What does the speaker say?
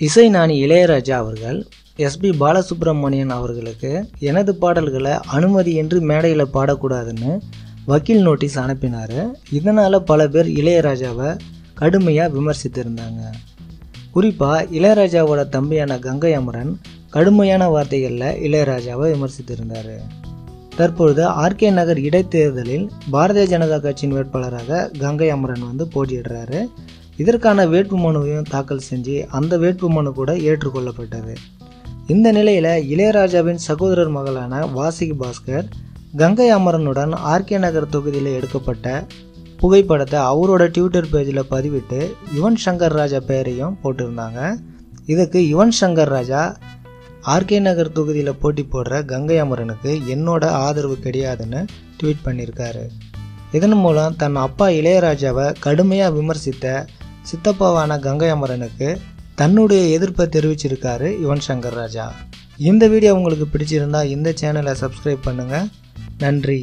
இசைஞானி இளையராஜா அவர்கள் எஸ்பி பாலசுப்ரமணியன் அவர்களுக்கு எனது பாடல்களை அனுமதியின்றி மேடையில் பாடக்கூடாதுன்னு வக்கீல் நோட்டீஸ் அனுப்பினார். இதனால் பல பேர் இளையராஜாவை கடுமையாக விமர்சித்திருந்தாங்க. குறிப்பாக இளையராஜாவோட தம்பியான கங்கை அமரன் கடுமையான வார்த்தைகளில் இளையராஜாவை விமர்சித்திருந்தார். தற்பொழுது ஆர்கே நகர் இடைத்தேர்தலில் பாரதிய ஜனதா கட்சியின் வேட்பாளராக கங்கை அமரன் வந்து போட்டியிடுறாரு. இதற்கான வேட்புமனுவையும் தாக்கல் செஞ்சு அந்த வேட்புமனு கூட ஏற்றுக்கொள்ளப்பட்டது. இந்த நிலையில் இளையராஜாவின் சகோதரர் மகளான வாசிகி பாஸ்கர் கங்கை அமரனுடன் ஆர்கே நகர் தொகுதியில் எடுக்கப்பட்ட புகைப்படத்தை அவரோட ட்விட்டர் பேஜில் பதிவிட்டு யுவன் சங்கர் ராஜா பெயரையும் போட்டிருந்தாங்க. இதுக்கு யுவன் சங்கர் ராஜா ஆர்கே நகர் தொகுதியில் போட்டி போடுற கங்கை அமரனுக்கு என்னோட ஆதரவு கிடையாதுன்னு ட்வீட் பண்ணியிருக்காரு. இதன் மூலம் தன் அப்பா இளையராஜாவை கடுமையாக விமர்சித்த சித்தப்பாவான கங்கை அமரனுக்கு தன்னுடைய எதிர்ப்பை தெரிவிச்சிருக்காரு யுவன் சங்கர் ராஜா. இந்த வீடியோ உங்களுக்கு பிடிச்சிருந்தா இந்த சேனலை சப்ஸ்கிரைப் பண்ணுங்கள் நன்றி.